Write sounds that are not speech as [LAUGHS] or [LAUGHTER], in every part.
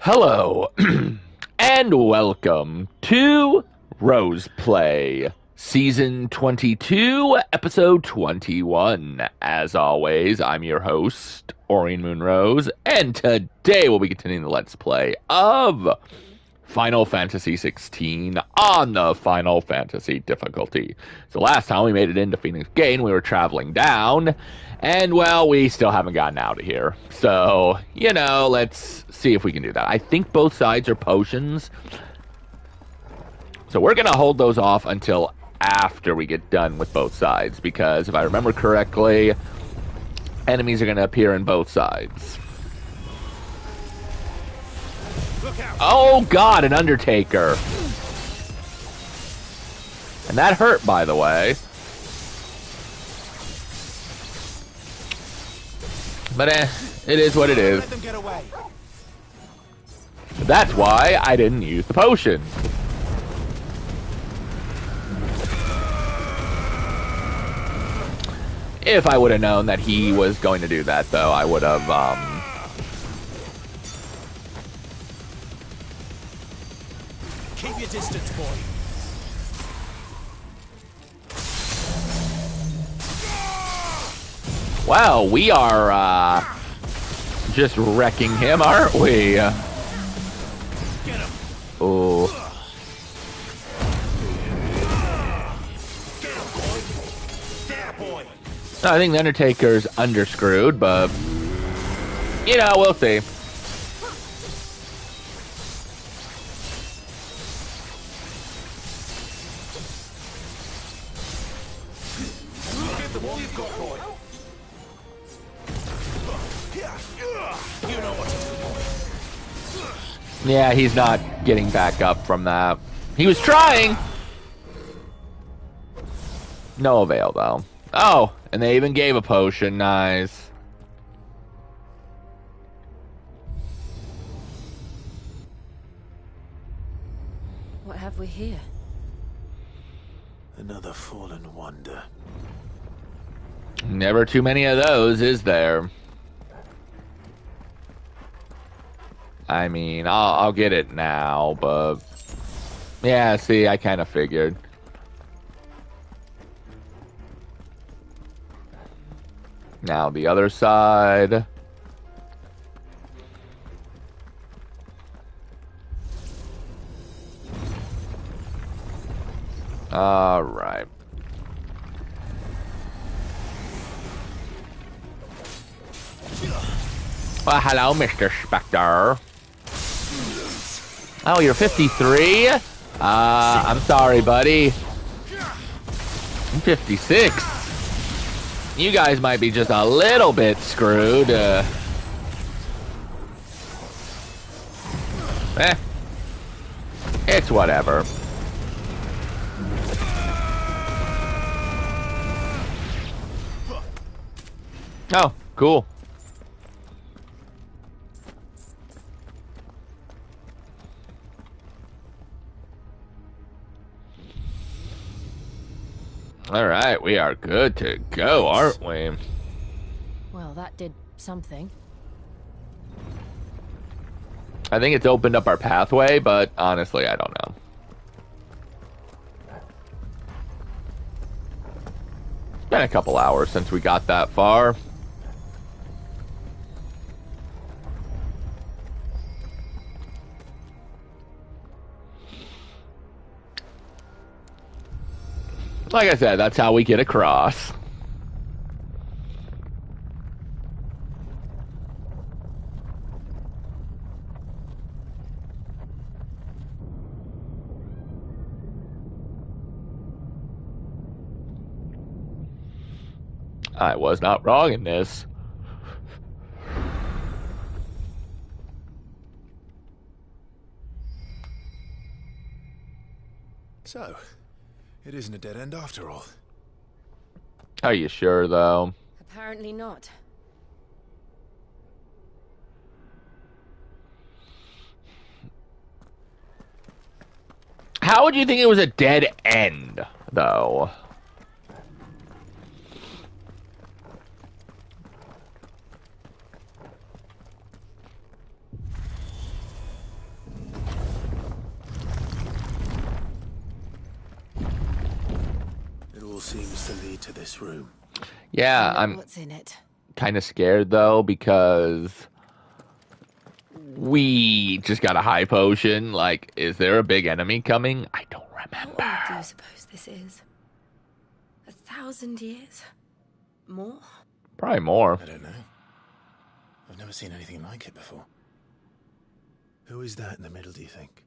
Hello, [CLEARS THROAT] and welcome to Rose Play, Season 22, Episode 21. As always, I'm your host, Aurian MoonRose, and today we'll be continuing the Let's Play of Final Fantasy 16 on the Final Fantasy difficulty. So last time we made it into Phoenix Gate, we were traveling down, and well, we still haven't gotten out of here. So, you know, let's see if we can do that. I think both sides are potions. So we're going to hold those off until after we get done with both sides, because if I remember correctly, enemies are going to appear in both sides. Oh god, an Undertaker. And that hurt, by the way. But eh, it is what it is. That's why I didn't use the potion. If I would have known that he was going to do that, though, I would have, um... your distance, boy. Well, we are, uh... Just wrecking him, aren't we? Get him. Oh. Get him, boy. There, boy. I think the Undertaker's underscrewed, but... You know, we'll see. Yeah, he's not getting back up from that. He was trying! No avail, though. Oh, and they even gave a potion. Nice. What have we here? Another fallen wonder. Never too many of those, is there? I mean, I'll, I'll get it now, but... Yeah, see, I kind of figured. Now, the other side... Alright. Well, hello, Mr. Spectre. Oh, you're 53? Uh, I'm sorry, buddy. I'm 56. You guys might be just a little bit screwed. Uh, eh. It's whatever. Oh, cool. All right, we are good to go, aren't we? Well, that did something. I think it's opened up our pathway, but honestly, I don't know. It's been a couple hours since we got that far. Like I said, that's how we get across. I was not wrong in this. So, it isn't a dead end after all. Are you sure, though? Apparently not. How would you think it was a dead end, though? Seems to lead to this room. Yeah, I know I'm What's in it? kind of scared though because we just got a high potion. Like, is there a big enemy coming? I don't remember. old do you suppose this is? A thousand years? More? Probably more. I don't know. I've never seen anything like it before. Who is that in the middle, do you think?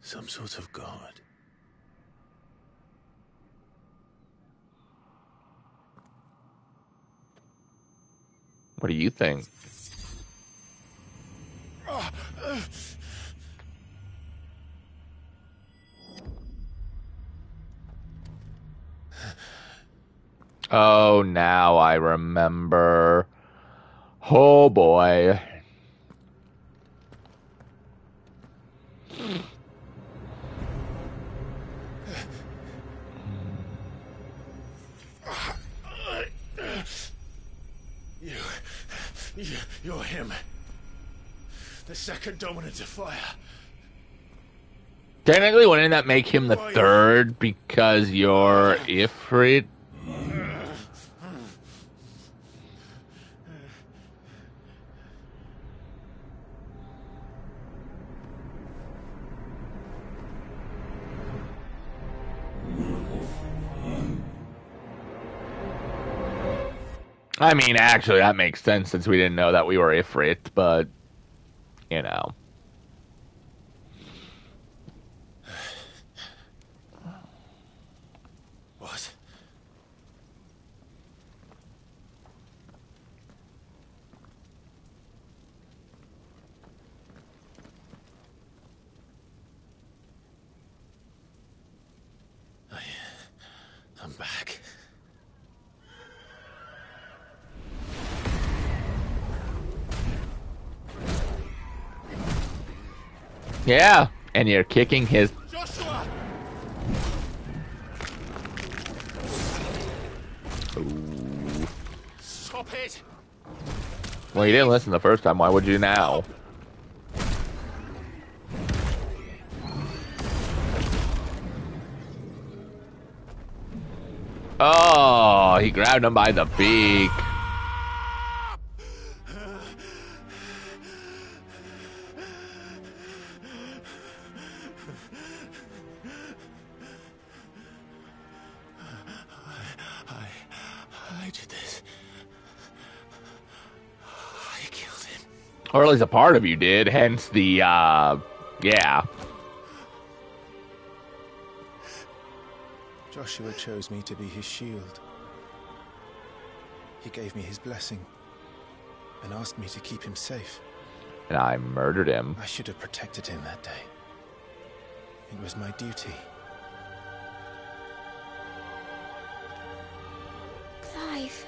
Some sort of god. What do you think? Oh, now I remember. Oh boy. [LAUGHS] you're him. The second dominant of fire. Technically, wouldn't that make him the third because you're Ifrit? I mean, actually, that makes sense since we didn't know that we were Ifrit, but, you know. What? I, I'm back. Yeah, and you're kicking his. Joshua! Stop it! Well, you didn't listen the first time. Why would you now? Oh, he grabbed him by the beak. Or at least a part of you did, hence the, uh, yeah. Joshua chose me to be his shield. He gave me his blessing and asked me to keep him safe. And I murdered him. I should have protected him that day. It was my duty. Clive.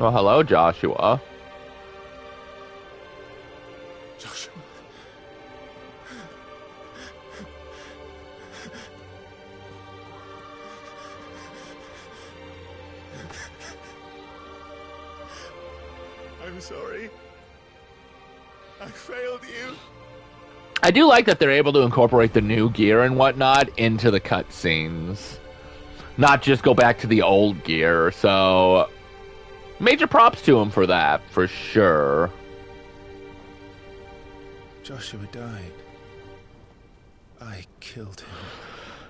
Well, hello, Joshua. Joshua. I do like that they're able to incorporate the new gear and whatnot into the cutscenes. Not just go back to the old gear, so major props to him for that, for sure. Joshua died. I killed him.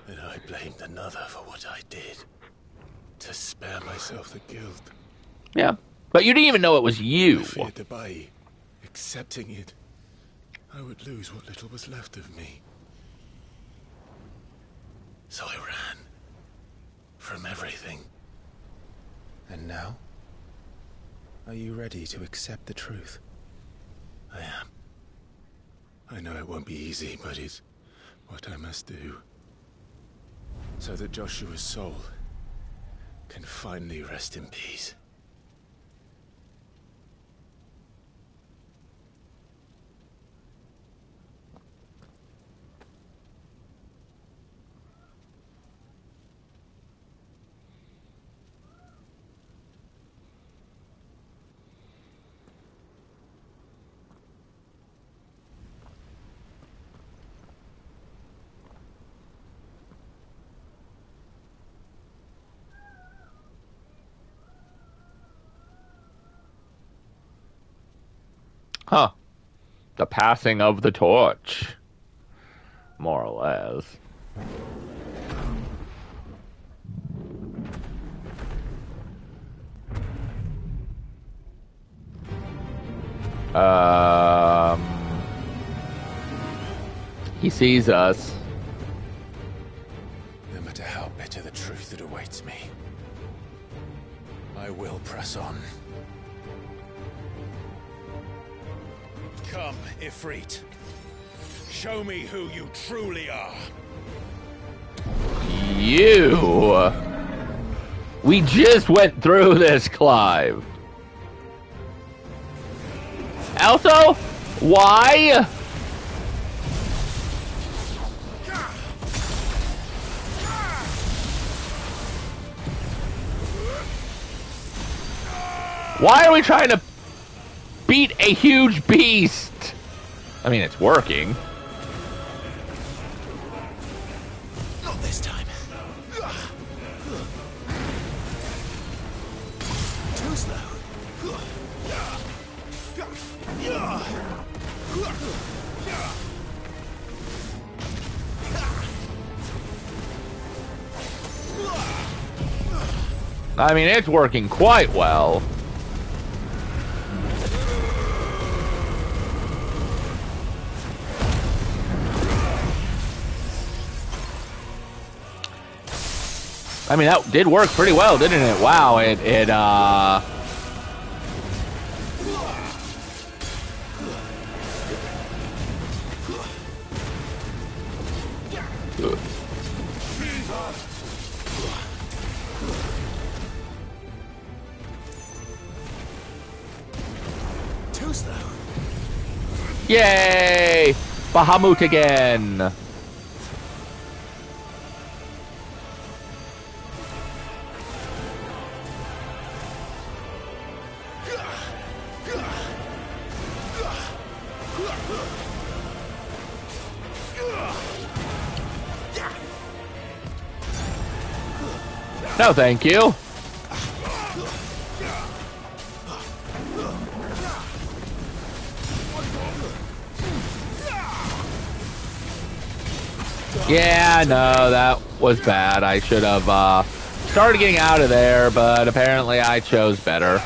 And I blamed another for what I did. To spare myself the guilt. Yeah. But you didn't even know it was you. I feared by accepting it, I would lose what little was left of me. So I ran. From everything. And now? Are you ready to accept the truth? I am. I know it won't be easy, but it's what I must do. So that Joshua's soul can finally rest in peace. Huh. The passing of the torch. More or less. Um, he sees us. No matter how bitter the truth that awaits me, I will press on. Ifrit. Show me who you truly are. You. We just went through this, Clive. Also, why? Why are we trying to beat a huge beast? I mean, it's working. Not this time. Too slow. I mean, it's working quite well. I mean, that did work pretty well, didn't it? Wow, it, it, uh... Too slow. Yay! Bahamut again! No, thank you. Yeah, no, that was bad. I should have uh, started getting out of there, but apparently I chose better.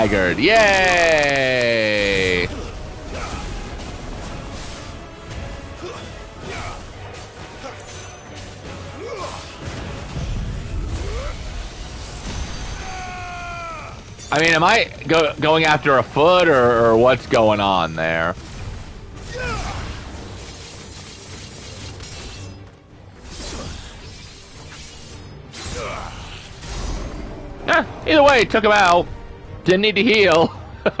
Ooh, staggered. Yay! I mean, am I go going after a foot or, or what's going on there? Either way, took him out. Didn't need to heal. [LAUGHS]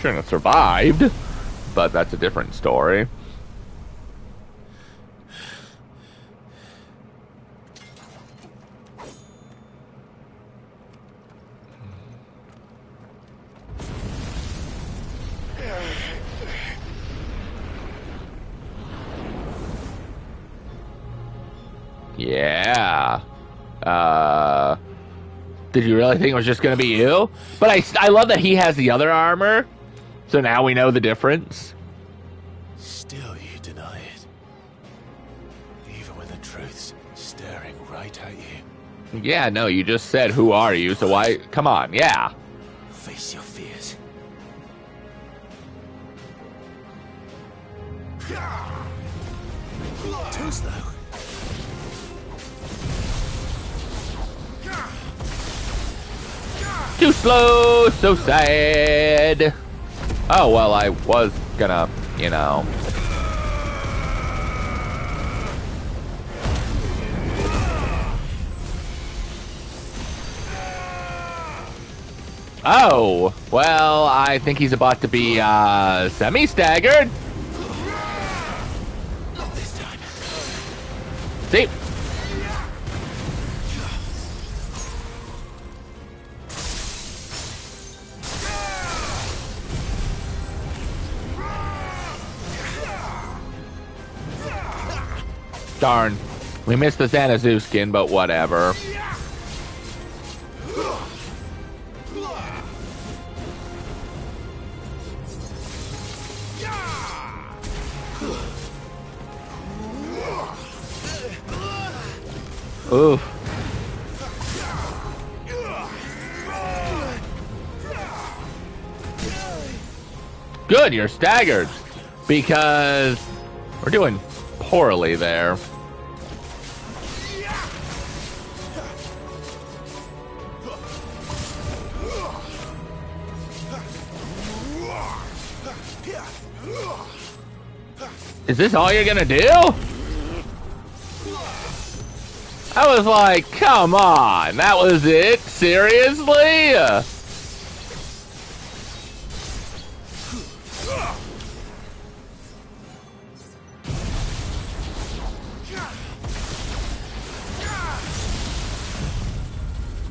Shouldn't have survived, but that's a different story. Did you really think it was just going to be you? But I, I love that he has the other armor. So now we know the difference. Still you deny it. Even when the truth's staring right at you. Yeah, no, you just said, who are you? So why? Come on, yeah. Face your fears. Too slow. Too slow, so sad. Oh, well, I was gonna, you know. Oh, well, I think he's about to be, uh, semi-staggered. Not this time. See? Darn. We missed the Zantetsuken, but whatever. Oof. Good, you're staggered. Because we're doing poorly there. Is this all you're gonna do? I was like, come on, that was it? Seriously?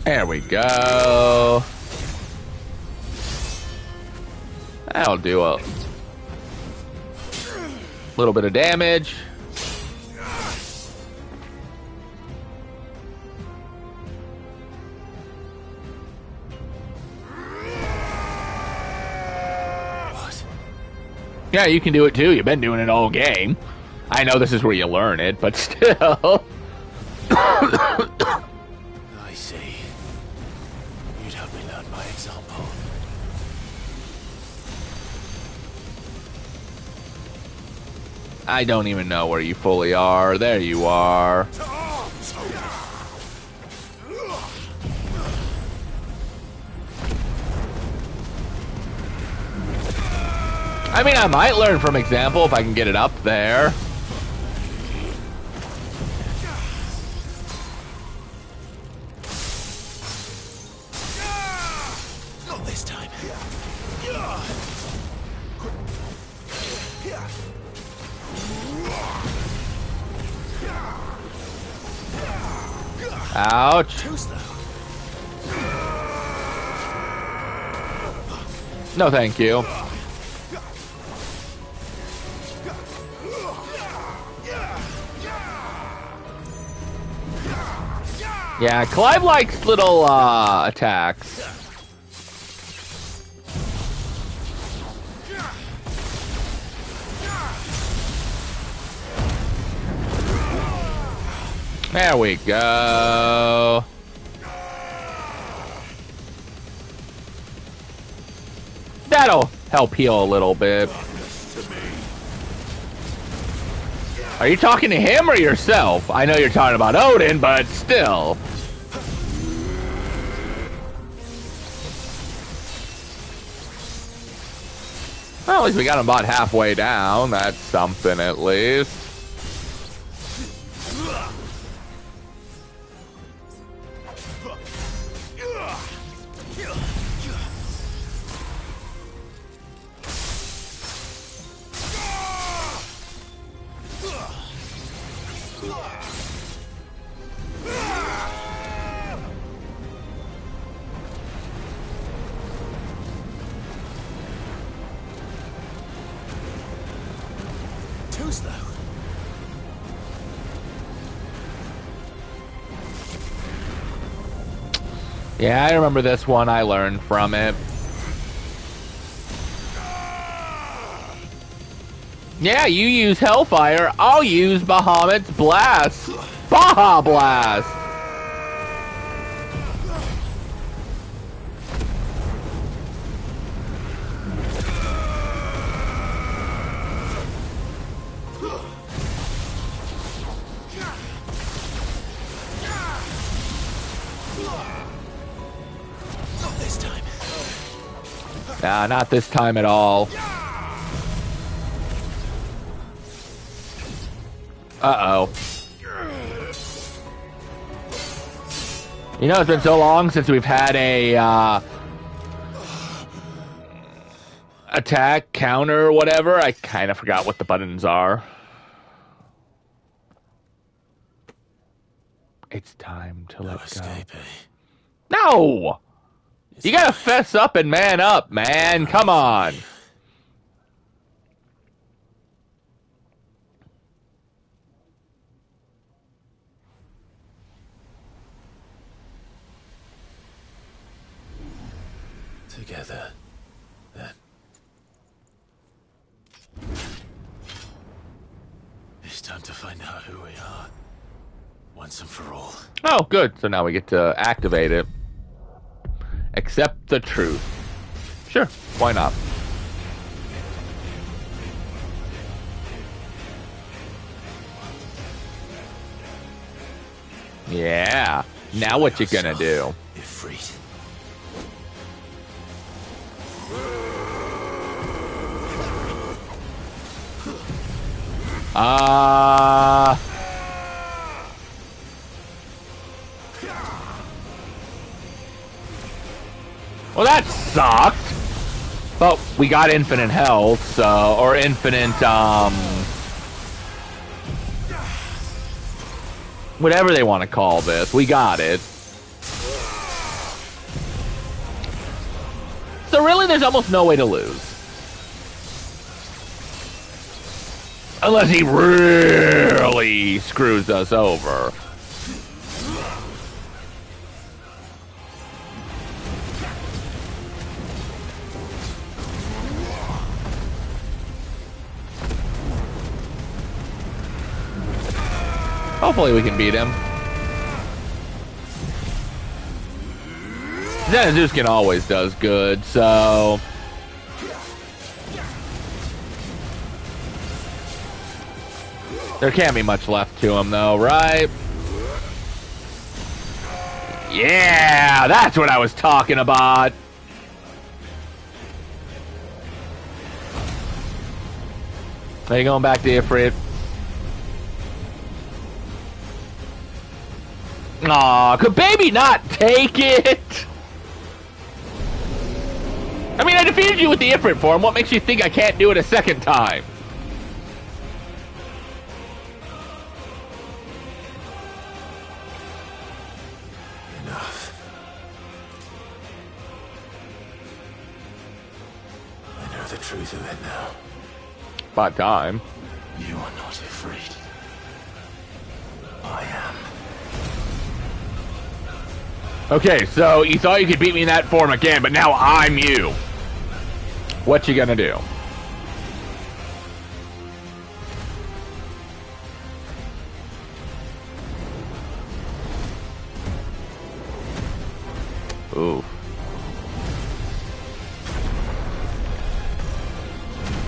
There we go. That'll do a little bit of damage. Yeah, you can do it too. You've been doing it all game. I know this is where you learn it, but [LAUGHS] still. I don't even know where you fully are. There you are. I mean, I might learn from example if I can get it up there. No, thank you. Yeah, Clive likes little uh, attacks. There we go. Help heal a little bit. Are you talking to him or yourself? I know you're talking about Odin, but still. Well, at least we got him about halfway down. That's something at least. Yeah, I remember this one. I learned from it. Yeah, you use Hellfire. I'll use Bahamut's Blast. Baja Blast. Nah, not this time at all. Uh-oh. You know, it's been so long since we've had a, uh... Attack, counter, or whatever. I kind of forgot what the buttons are. It's time to No let go. escape, eh? No! You gotta fess up and man up, man. Come on. Together. Then. It's time to find out who we are. Once and for all. Oh, good. So now we get to activate it. Accept the truth. Sure, why not? Yeah. Now what you gonna do? Ifrit. Uh Well that sucked. But we got infinite health, so or infinite um whatever they want to call this. We got it. So really there's almost no way to lose. Unless he really screws us over. Hopefully we can beat him. Zantetsuken always does good, so... There can't be much left to him, though, right? Yeah, that's what I was talking about. Are you going back to Ifrit? Aw, could baby not take it? I mean, I defeated you with the Ifrit form. What makes you think I can't do it a second time? Enough. I know the truth of it now. About time. You Okay, so you thought you could beat me in that form again, but now I'm you. What you gonna do? Ooh.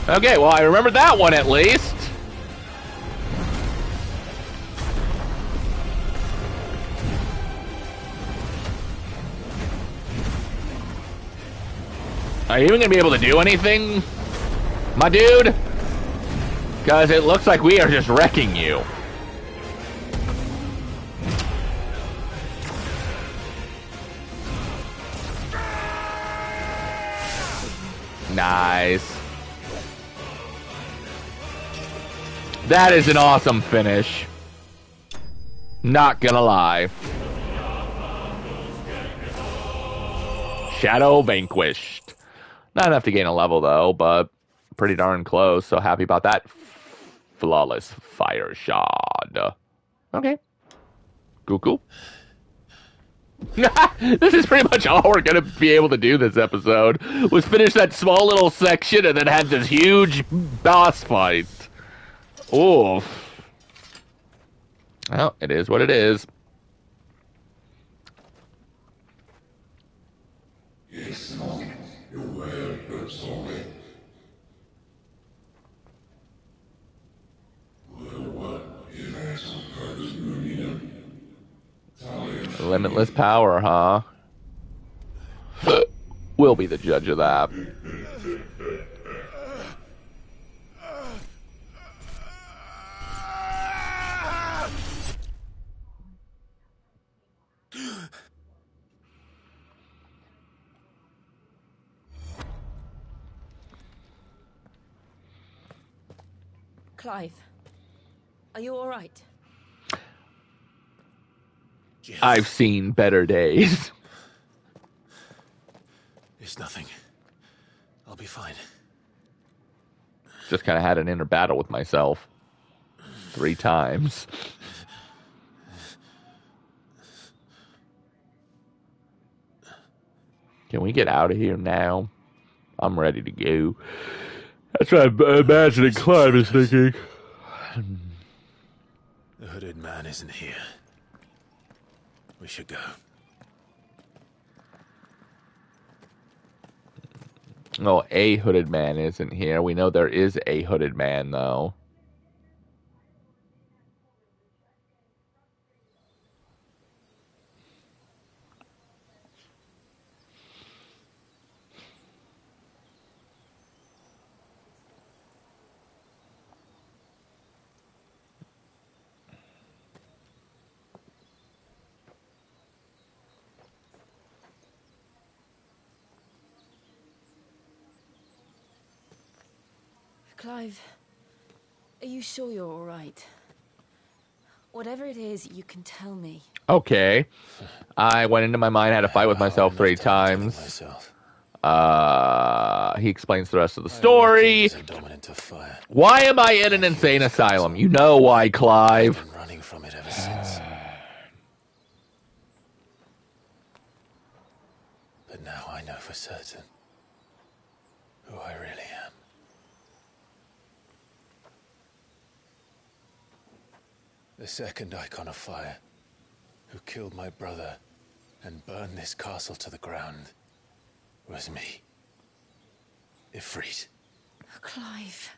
Okay, well, I remember that one at least. Are you even gonna be able to do anything, my dude? Because it looks like we are just wrecking you. Nice. That is an awesome finish. Not gonna lie. Shadow vanquished. Not enough to gain a level though, but pretty darn close. So happy about that. Flawless fire shot. Okay. Cool, cool. [LAUGHS] this is pretty much all we're gonna be able to do this episode. Was finish that small little section and then have this huge boss fight. Oof. Well, it is what it is. Limitless power, huh? [LAUGHS] we'll be the judge of that. [LAUGHS] Clive, are you all right? Jill. I've seen better days. [LAUGHS] It's nothing. I'll be fine. Just kind of had an inner battle with myself. Three times. Can we get out of here now? I'm ready to go. That's what I'm imagining Clive is thinking. The hooded man isn't here. We should go. Oh, a hooded man isn't here. We know there is a hooded man, though. Clive, are you sure you're all right? Whatever it is, you can tell me. Okay. I went into my mind, had a fight with myself three enough time times. Myself. Uh, he explains the rest of the story. am a dominant of fire. Why am I in an insane asylum? You know why, Clive. Been running from it ever since. But now I know for certain who I really am. The second Eikon of fire, who killed my brother and burned this castle to the ground, was me. Ifrit. Clive.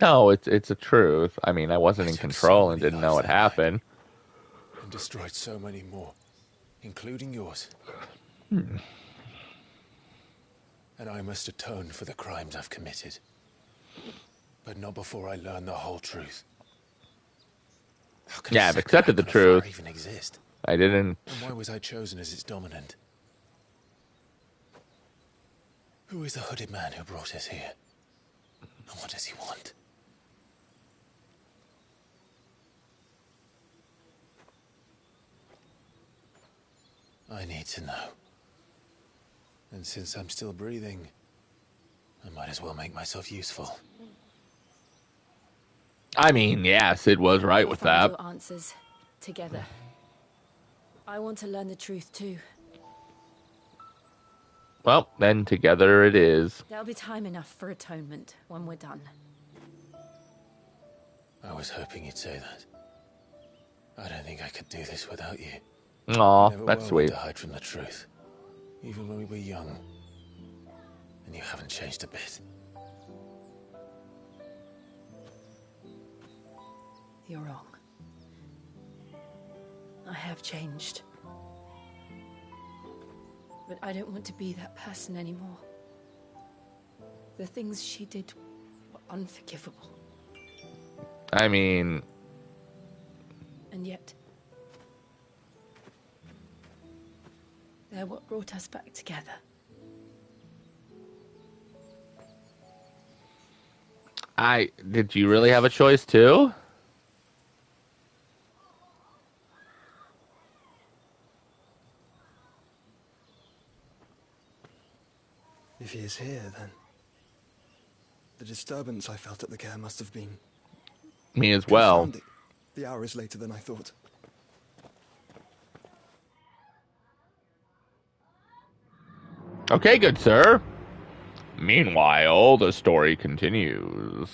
No, it's it's a truth. I mean, I wasn't I in control so and didn't know lives what happened. and destroyed so many more, including yours. Hmm. And I must atone for the crimes I've committed. But not before I learn the whole truth. Yeah, I've accepted the Eikon of fire truth. even exist? I didn't. And why was I chosen as its dominant? Who is the hooded man who brought us here? And what does he want? I need to know. And since I'm still breathing, I might as well make myself useful. I mean, yeah, Cid was right We'll with find that. your answers together. I want to learn the truth too. Well, then together it is. There'll be time enough for atonement when we're done. I was hoping you'd say that. I don't think I could do this without you. Aw, that's were one sweet. to hide from the truth, even when we were young. And you haven't changed a bit. You're wrong. I have changed. But I don't want to be that person anymore. The things she did were unforgivable. I mean, And yet, they're what brought us back together. I did you really have a choice too? If he is here, then the disturbance I felt at the care must have been Me as well. The hour is later than I thought. Okay, good sir. Meanwhile, the story continues.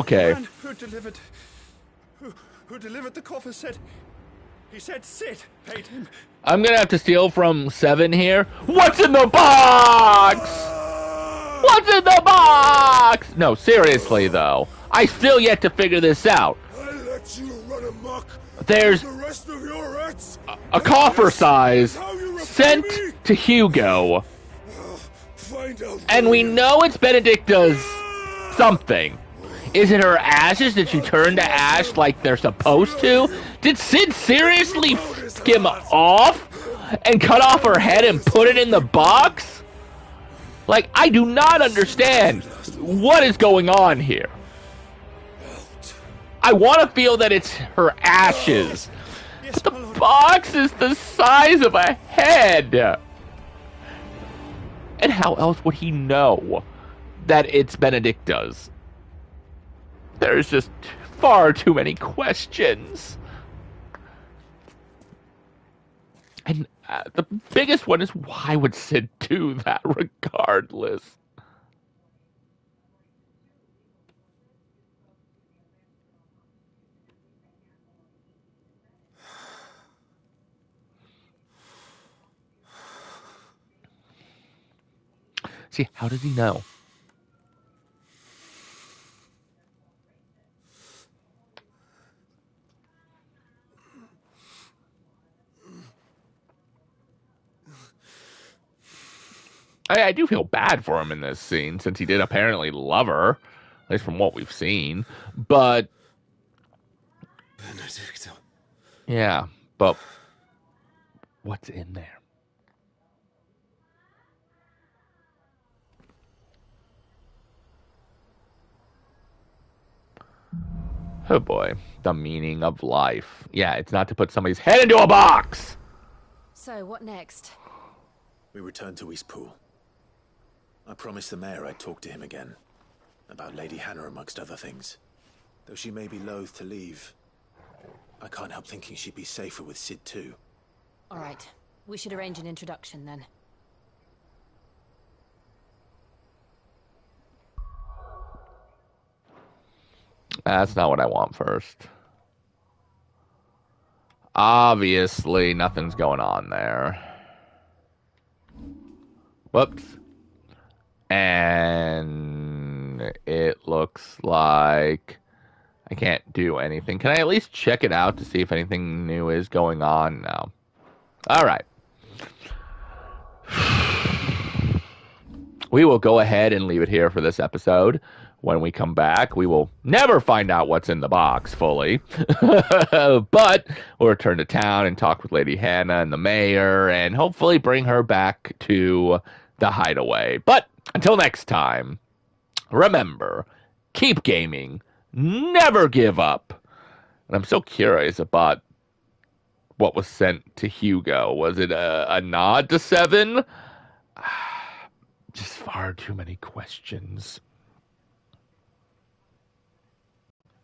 Okay. Who delivered, who, who delivered the coffer said, he said Cid paid him. I'm gonna have to steal from Seven here. What's in the box? What's in the box? No, seriously though. I still yet to figure this out. I let you run amok. There's The rest of your rats. a coffer size How you repay sent me? to Hugo, out. and we know it's Benedikta's ah! something. Is it her ashes? Did she turn to ash like they're supposed to? Did Cid seriously f him off? and cut off her head and put it in the box? Like, I do not understand what is going on here. I want to feel that it's her ashes. But the box is the size of a head. And how else would he know that it's Benedikta's? There's just far too many questions. And uh, the biggest one is why would Cid do that [LAUGHS] regardless? See, how does he know? I, I do feel bad for him in this scene since he did apparently love her, at least from what we've seen. But yeah, but what's in there? Oh boy, the meaning of life. Yeah, it's not to put somebody's head into a box. So, what next? We return to Eastpool. I promised the mayor I'd talk to him again. About Lady Hannah, amongst other things. Though she may be loath to leave, I can't help thinking she'd be safer with Cid too. Alright, we should arrange an introduction then. That's not what I want first. Obviously, nothing's going on there. Whoops. And it looks like I can't do anything. Can I at least check it out to see if anything new is going on? No. All right. [SIGHS] We will go ahead and leave it here for this episode. When we come back, we will never find out what's in the box fully. [LAUGHS] but we'll return to town and talk with Lady Hannah and the mayor and hopefully bring her back to the hideaway. But until next time, remember keep gaming, never give up. And I'm so curious about what was sent to Hugo. Was it a, a nod to Seven? [SIGHS] Just far too many questions.